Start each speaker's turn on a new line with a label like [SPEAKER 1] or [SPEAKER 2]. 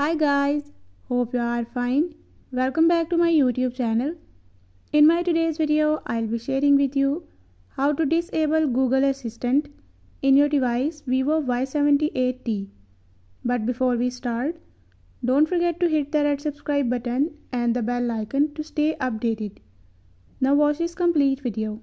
[SPEAKER 1] Hi guys, hope you are fine. Welcome back to my YouTube channel. In my today's video, I'll be sharing with you how to disable Google Assistant in your device Vivo Y78T. But before we start, don't forget to hit the red subscribe button and the bell icon to stay updated. Now watch this complete video.